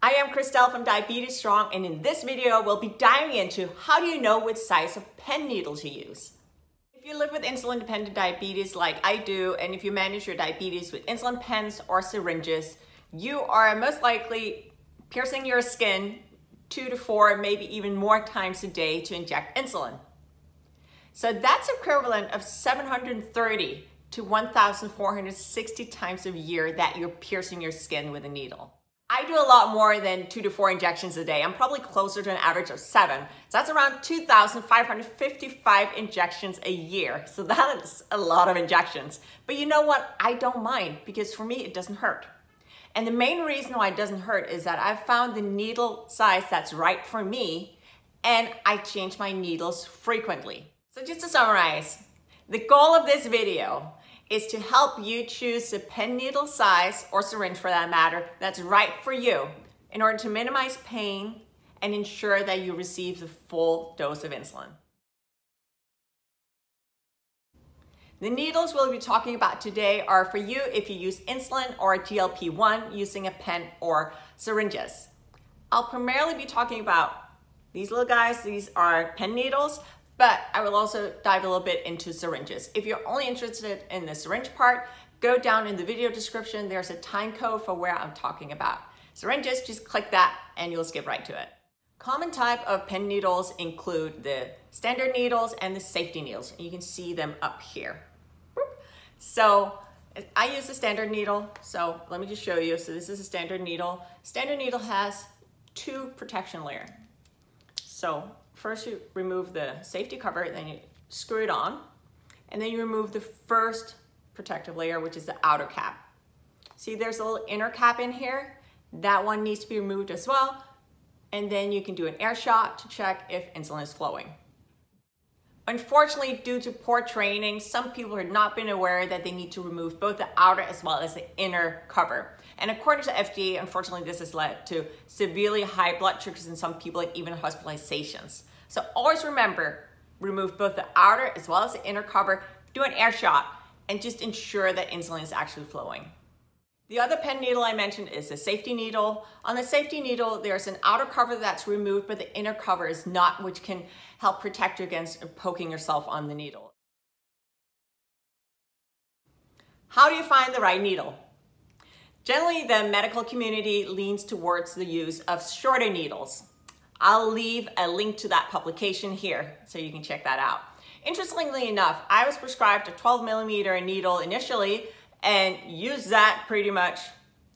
I am Christelle from Diabetes Strong and in this video we'll be diving into how do you know which size of pen needle to use. If you live with insulin dependent diabetes like I do and if you manage your diabetes with insulin pens or syringes, you are most likely piercing your skin two to four, maybe even more times a day to inject insulin. So that's equivalent of 730 to 1,460 times a year that you're piercing your skin with a needle. I do a lot more than two to four injections a day. I'm probably closer to an average of seven. So that's around 2,555 injections a year. So that is a lot of injections. But you know what? I don't mind because for me, it doesn't hurt. And the main reason why it doesn't hurt is that I've found the needle size that's right for me and I change my needles frequently. So just to summarize, the goal of this video is to help you choose the pen needle size or syringe for that matter that's right for you in order to minimize pain and ensure that you receive the full dose of insulin. The needles we'll be talking about today are for you if you use insulin or GLP-1 using a pen or syringes. I'll primarily be talking about these little guys. These are pen needles, but I will also dive a little bit into syringes. If you're only interested in the syringe part, go down in the video description. There's a time code for where I'm talking about. Syringes, just click that and you'll skip right to it. Common type of pen needles include the standard needles and the safety needles. You can see them up here. So I use a standard needle. So let me just show you. So this is a standard needle. Standard needle has two protection layer. So first you remove the safety cover, then you screw it on, and then you remove the first protective layer, which is the outer cap. See, there's a little inner cap in here. That one needs to be removed as well. And then you can do an air shot to check if insulin is flowing. Unfortunately, due to poor training, some people have not been aware that they need to remove both the outer as well as the inner cover. And according to FDA, unfortunately, this has led to severely high blood sugars in some people and even hospitalizations. So always remember, remove both the outer as well as the inner cover, do an air shot, and just ensure that insulin is actually flowing. The other pen needle I mentioned is the safety needle. On the safety needle, there's an outer cover that's removed, but the inner cover is not, which can help protect you against poking yourself on the needle. How do you find the right needle? Generally, the medical community leans towards the use of shorter needles. I'll leave a link to that publication here so you can check that out. Interestingly enough, I was prescribed a 12 millimeter needle initially and used that pretty much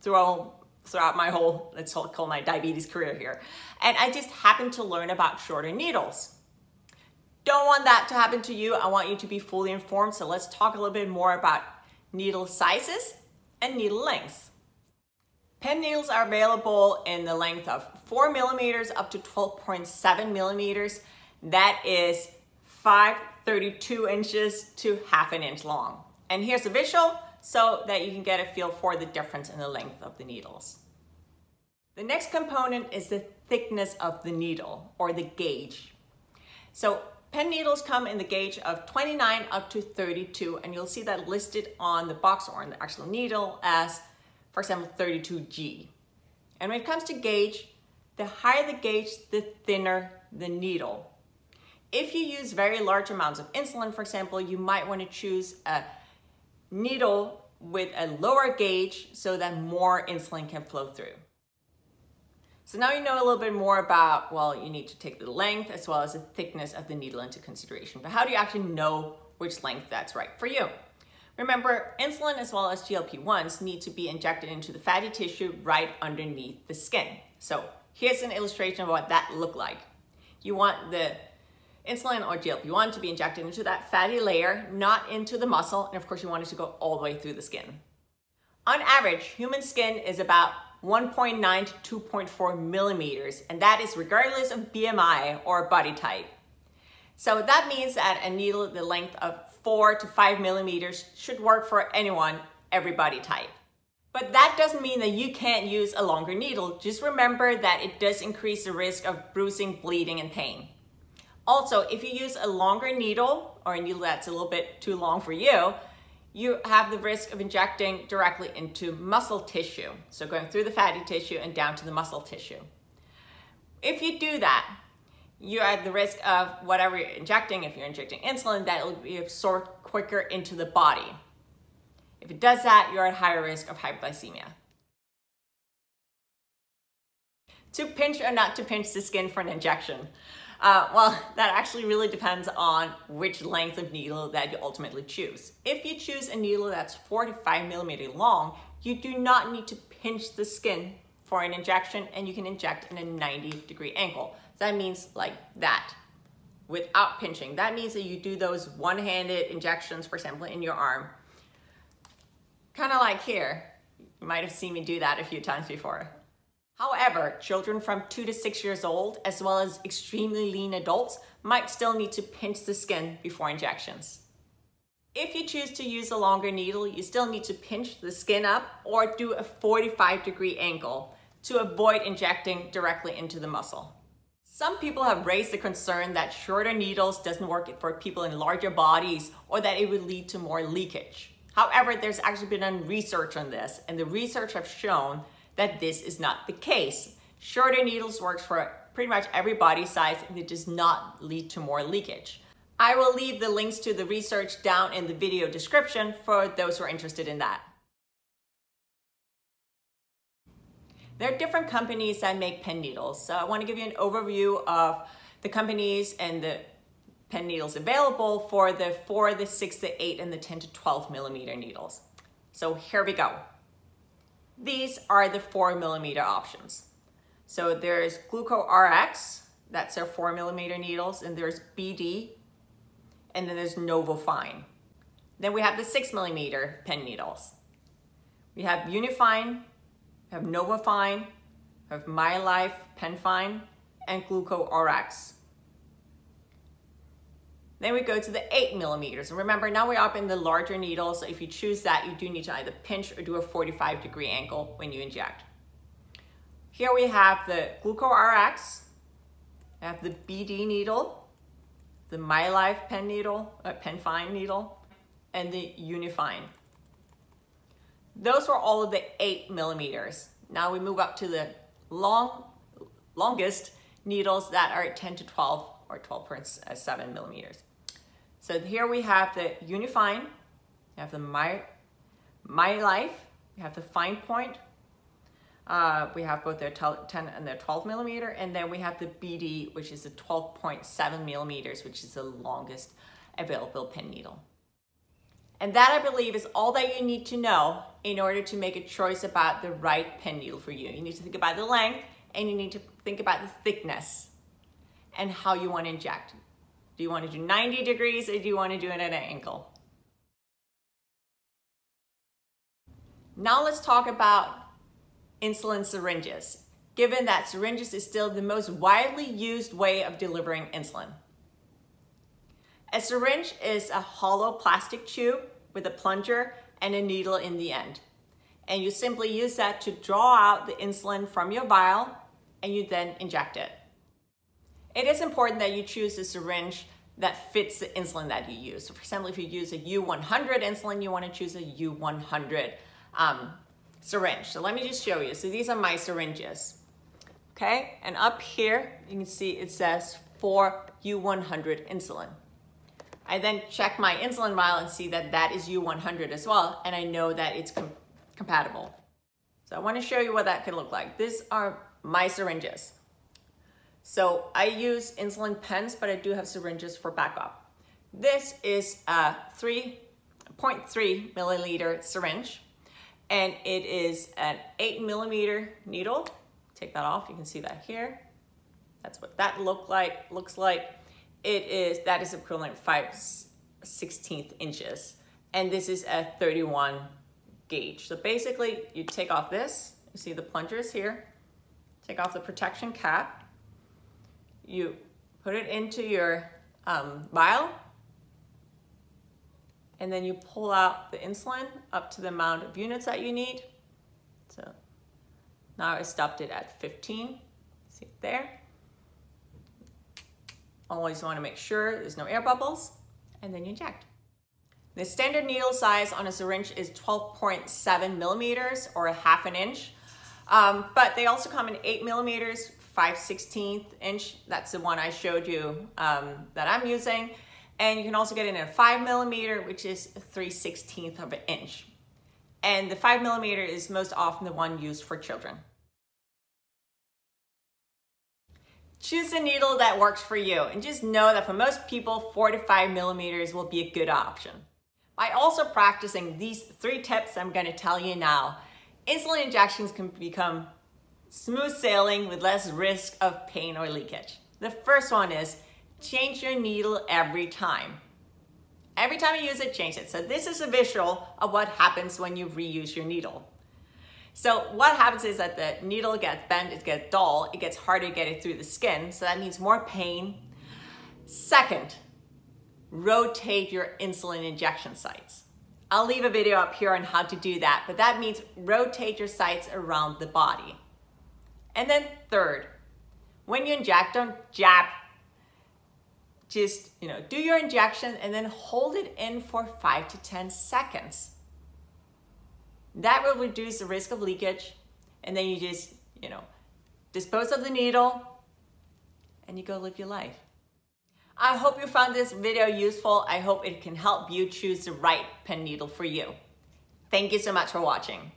throughout, throughout my whole, let's call my diabetes career here. And I just happened to learn about shorter needles. Don't want that to happen to you. I want you to be fully informed. So let's talk a little bit more about needle sizes and needle lengths. Pen needles are available in the length of 4 millimeters up to 12.7 millimeters. That is 532 inches to half an inch long. And here's a visual so that you can get a feel for the difference in the length of the needles. The next component is the thickness of the needle or the gauge. So pen needles come in the gauge of 29 up to 32 and you'll see that listed on the box or on the actual needle as for example, 32G. And when it comes to gauge, the higher the gauge, the thinner the needle. If you use very large amounts of insulin, for example, you might want to choose a needle with a lower gauge so that more insulin can flow through. So now you know a little bit more about, well, you need to take the length as well as the thickness of the needle into consideration. But how do you actually know which length that's right for you? Remember, insulin as well as GLP-1s need to be injected into the fatty tissue right underneath the skin. So here's an illustration of what that looked like. You want the insulin or GLP-1 to be injected into that fatty layer, not into the muscle, and of course you want it to go all the way through the skin. On average, human skin is about 1.9 to 2.4 millimeters, and that is regardless of BMI or body type. So that means that a needle the length of four to five millimeters should work for anyone, everybody type. But that doesn't mean that you can't use a longer needle. Just remember that it does increase the risk of bruising, bleeding, and pain. Also, if you use a longer needle or a needle that's a little bit too long for you, you have the risk of injecting directly into muscle tissue. So going through the fatty tissue and down to the muscle tissue. If you do that, you're at the risk of whatever you're injecting, if you're injecting insulin, that will be absorbed quicker into the body. If it does that, you're at higher risk of hypoglycemia. To pinch or not to pinch the skin for an injection. Uh, well, that actually really depends on which length of needle that you ultimately choose. If you choose a needle that's four to five millimeter long, you do not need to pinch the skin for an injection and you can inject in a 90 degree angle. That means like that without pinching. That means that you do those one-handed injections, for example, in your arm. Kind of like here. You might have seen me do that a few times before. However, children from two to six years old, as well as extremely lean adults, might still need to pinch the skin before injections. If you choose to use a longer needle, you still need to pinch the skin up or do a 45 degree angle to avoid injecting directly into the muscle. Some people have raised the concern that shorter needles doesn't work for people in larger bodies or that it would lead to more leakage. However, there's actually been research on this and the research have shown that this is not the case. Shorter needles works for pretty much every body size and it does not lead to more leakage. I will leave the links to the research down in the video description for those who are interested in that. There are different companies that make pen needles. So I want to give you an overview of the companies and the pen needles available for the 4, the 6, the 8, and the 10 to 12 millimeter needles. So here we go. These are the 4 millimeter options. So there's Gluco RX, that's our 4 millimeter needles, and there's BD, and then there's NovoFine. Then we have the 6 millimeter pen needles. We have Unifine, have NovoFine, have MyLife PenFine, and Gluco RX. Then we go to the eight millimeters. And remember, now we're up in the larger needle, so if you choose that, you do need to either pinch or do a 45 degree angle when you inject. Here we have the Gluco RX, I have the BD needle, the MyLife pen needle, uh, PenFine needle, and the Unifine. Those were all of the eight millimeters. Now we move up to the long, longest needles that are 10 to 12 or 12.7 millimeters. So here we have the Unifine, we have the My, My Life, we have the Fine Point, uh, we have both their 10 and their 12 millimeter, and then we have the BD, which is the 12.7 millimeters, which is the longest available pen needle. And that, I believe, is all that you need to know in order to make a choice about the right pen needle for you. You need to think about the length, and you need to think about the thickness and how you want to inject. Do you want to do 90 degrees or do you want to do it at an angle? Now let's talk about insulin syringes, given that syringes is still the most widely used way of delivering insulin. A syringe is a hollow plastic tube with a plunger and a needle in the end. And you simply use that to draw out the insulin from your vial and you then inject it. It is important that you choose a syringe that fits the insulin that you use. So for example, if you use a U100 insulin, you wanna choose a U100 um, syringe. So let me just show you. So these are my syringes, okay? And up here, you can see it says for U100 insulin. I then check my insulin vial and see that that is U100 as well, and I know that it's com compatible. So I wanna show you what that could look like. These are my syringes. So I use insulin pens, but I do have syringes for backup. This is a 3.3 milliliter syringe, and it is an eight millimeter needle. Take that off, you can see that here. That's what that look like, looks like. It is, that is equivalent 5 16th inches. And this is a 31 gauge. So basically you take off this, you see the plungers here, take off the protection cap, you put it into your um, vial and then you pull out the insulin up to the amount of units that you need. So now I stopped it at 15, see there. Always wanna make sure there's no air bubbles and then you inject. The standard needle size on a syringe is 12.7 millimeters or a half an inch. Um, but they also come in 8 millimeters, 5 16th inch. That's the one I showed you um, that I'm using. And you can also get it in a 5 millimeter, which is 3 16th of an inch. And the 5 millimeter is most often the one used for children. Choose a needle that works for you and just know that for most people, 4 to 5 millimeters will be a good option. By also practicing these three tips I'm going to tell you now, insulin injections can become smooth sailing with less risk of pain or leakage. The first one is change your needle every time. Every time you use it, change it. So this is a visual of what happens when you reuse your needle. So what happens is that the needle gets bent, it gets dull, it gets harder to get it through the skin, so that means more pain. Second, rotate your insulin injection sites. I'll leave a video up here on how to do that, but that means rotate your sites around the body. And then third, when you inject, don't jab. Just, you know, do your injection and then hold it in for five to 10 seconds. That will reduce the risk of leakage. And then you just, you know, dispose of the needle and you go live your life. I hope you found this video useful. I hope it can help you choose the right pen needle for you. Thank you so much for watching.